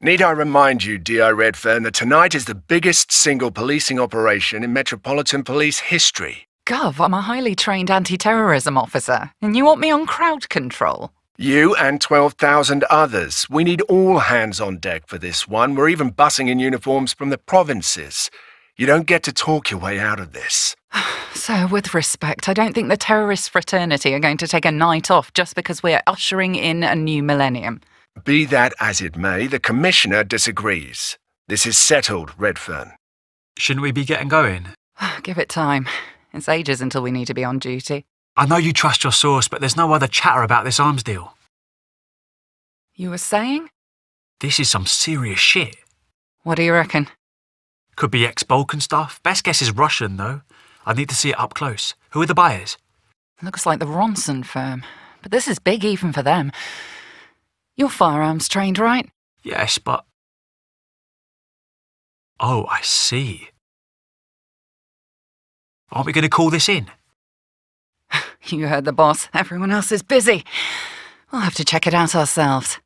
Need I remind you, D.I. Redfern, that tonight is the biggest single policing operation in Metropolitan Police history. Gov, I'm a highly trained anti terrorism officer, and you want me on crowd control? You and 12,000 others. We need all hands on deck for this one. We're even bussing in uniforms from the provinces. You don't get to talk your way out of this. So, with respect, I don't think the terrorist fraternity are going to take a night off just because we're ushering in a new millennium. Be that as it may, the Commissioner disagrees. This is settled, Redfern. Shouldn't we be getting going? Give it time. It's ages until we need to be on duty. I know you trust your source, but there's no other chatter about this arms deal. You were saying? This is some serious shit. What do you reckon? Could be ex-Balkan stuff. Best guess is Russian, though. I need to see it up close. Who are the buyers? Looks like the Ronson firm. But this is big even for them. You're firearms trained, right? Yes, but... Oh, I see. Aren't we going to call this in? You heard the boss. Everyone else is busy. We'll have to check it out ourselves.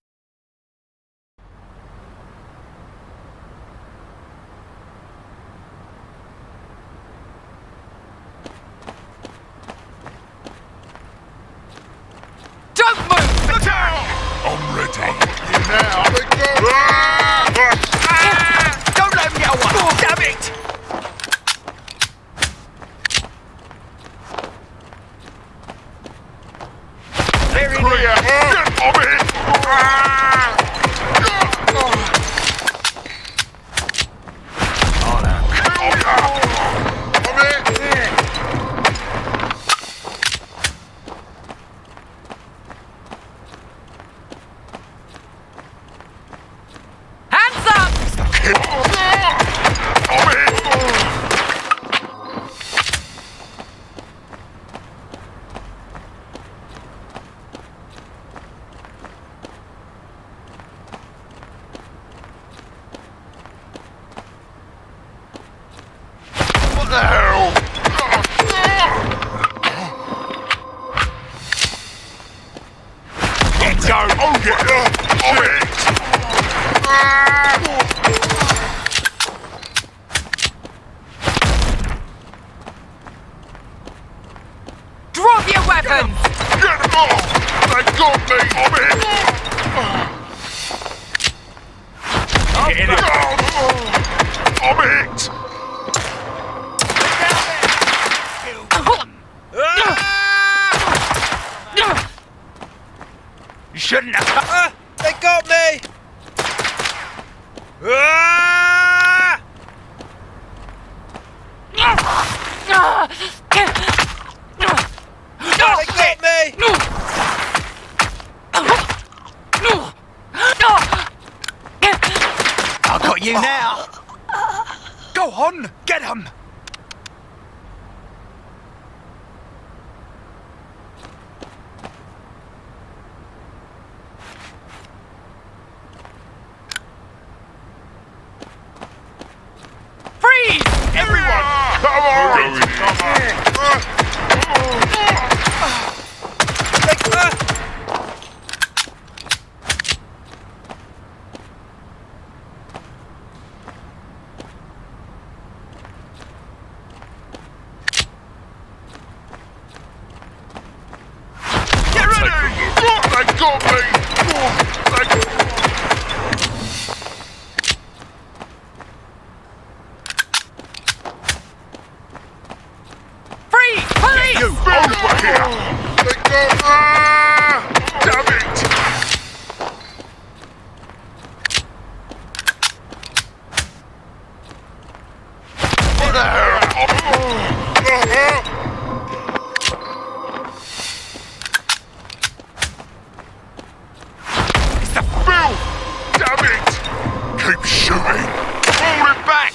Don't move! Look out! I'm ready. Now, Get go! Oh, get on it! Drop your weapons! Get them off! They got me! I'm in! Get in it. I'm hit! You shouldn't have. Ah, they got me! Ah! They got me! I got you now! Go on, get him! Freeze! Everyone! Come on! They- ah! Get ready! They got me! Damn it! Keep shooting! Hold it back!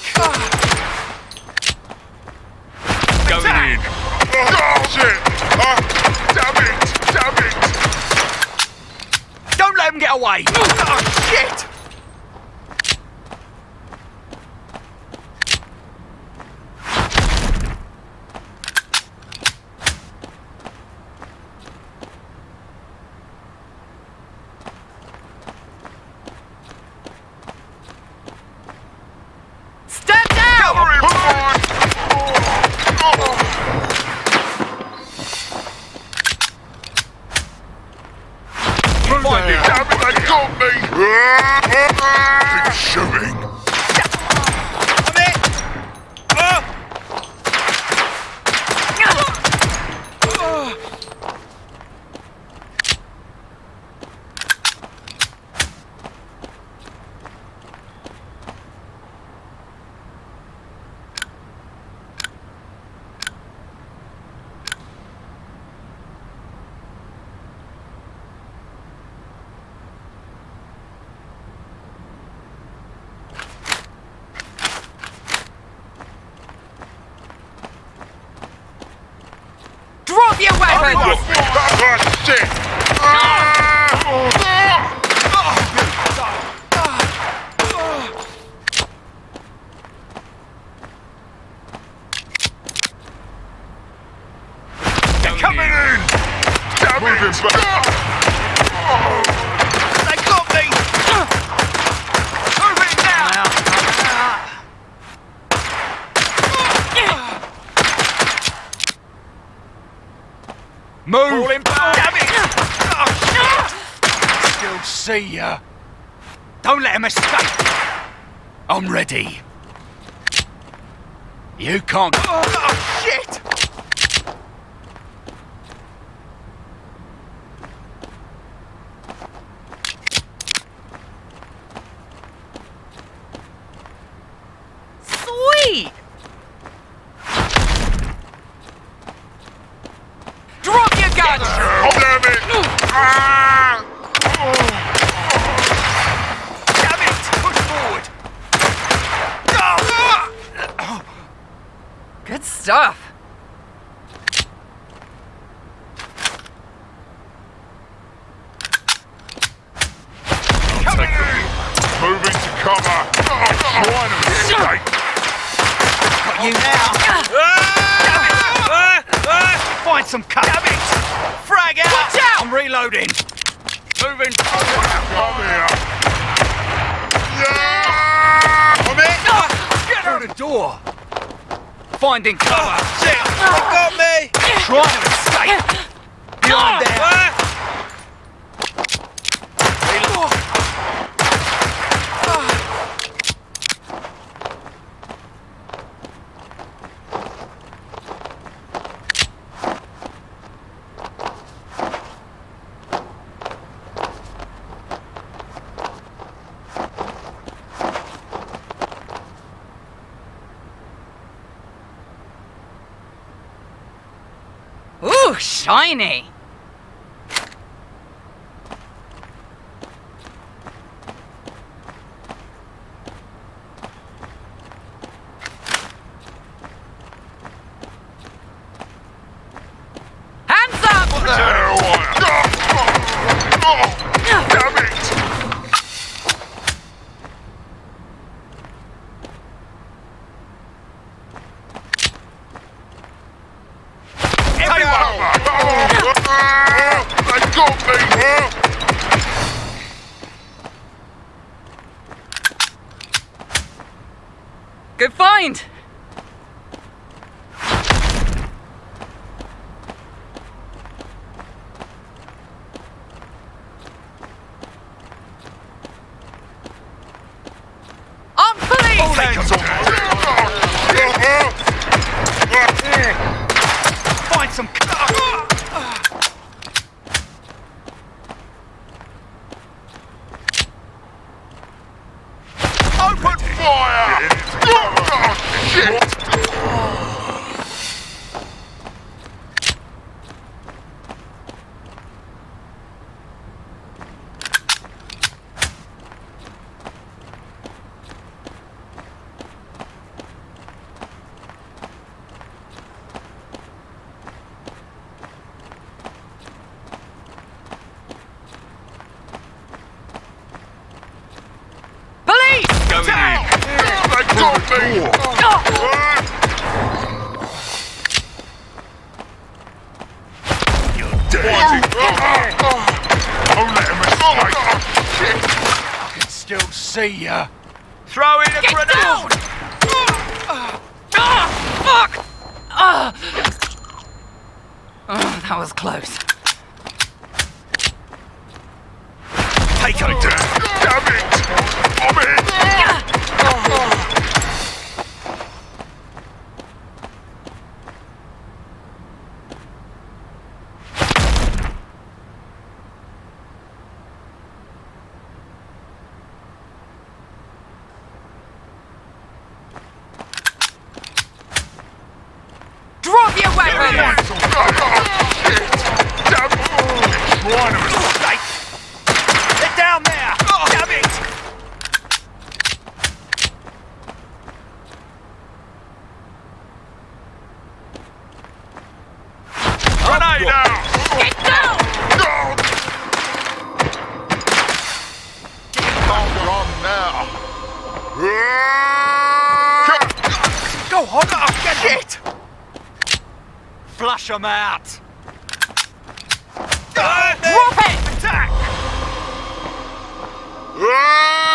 going in. Oh, shit! Ah, damn it! Damn it! Don't let him get away! Oh, shit! Find him. Damn it, they got me! Keep shooting! I'm it. Ah! Drop your Falling back. Damn it. Oh, Still see ya. Don't let him escape. I'm ready. You can't. Oh, oh shit. Sweet! Drop your gun! Oh, damn it! Ah! Damn it! Push forward! Oh! Good stuff. Frag out! Watch out! I'm reloading! Moving! Come here! Yeah! I'm in! Ah, get through the door! Finding cover! Ah, shit! Ah. They got me! Trying to escape! Behind there! Reload. Shiny. Hands up! Oh, damn it! Everyone! They got me! Good find. On police! Hands on! Find some cover! Open Fire! Oh, shit! Police! down! They got me! You're Dead! dead! Don't let him escape! I can still see ya. Throw in a Get grenade! down! Ah, fuck! Ah. Oh, that was close. Take it! Damn it! I'm! Drop your weapon! Damn to escape! They're down there! Damn it! Go on! Get it! Flush them out! I'm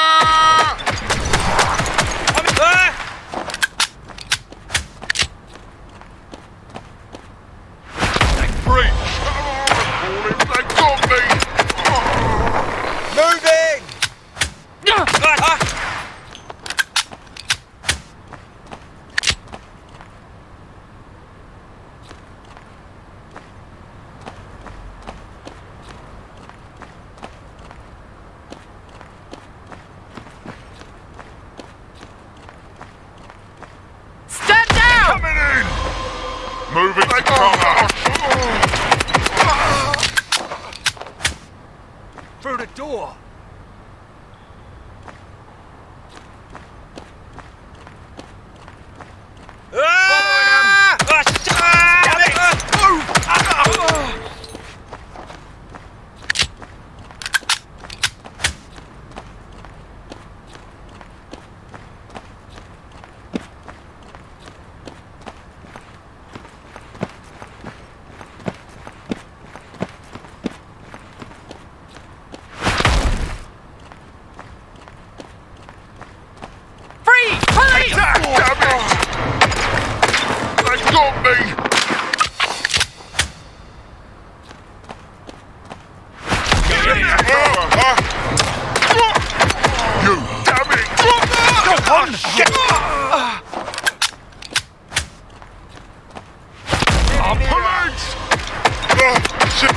door!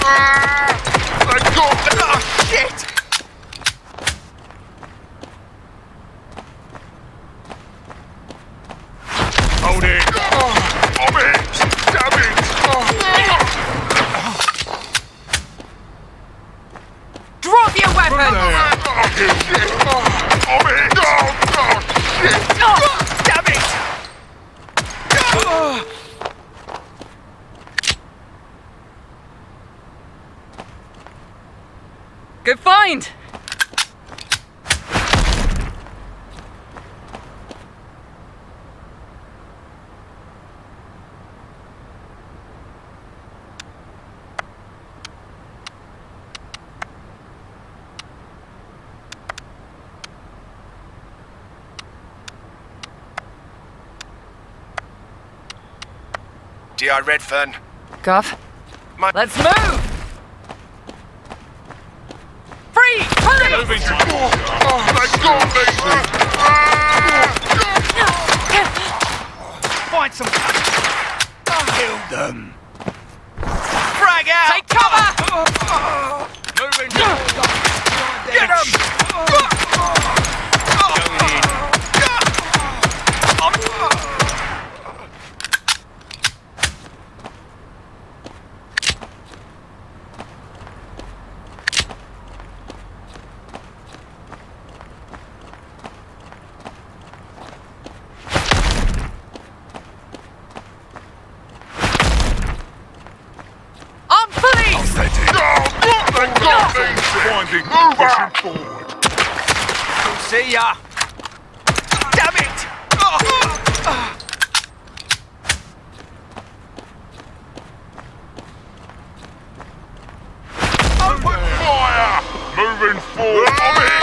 Ah, Good find! D.I. Redfern. Gov, My- let's move! Police! Moving to Oh, they! Find some Kill them! Frag out! Take cover! Moving Get him! Going in. On police! Ready? Oh, they got me! Finding, pushing forward. See ya! Damn it! Open fire! Moving forward.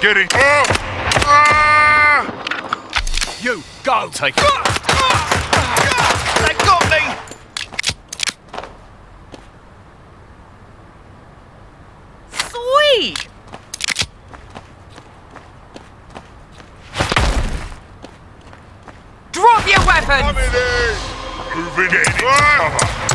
Fire! Get it. Oh. Ah! You, go! Take it. They got me! Sweet! Drop your weapons! Moving in. Ah! Ah!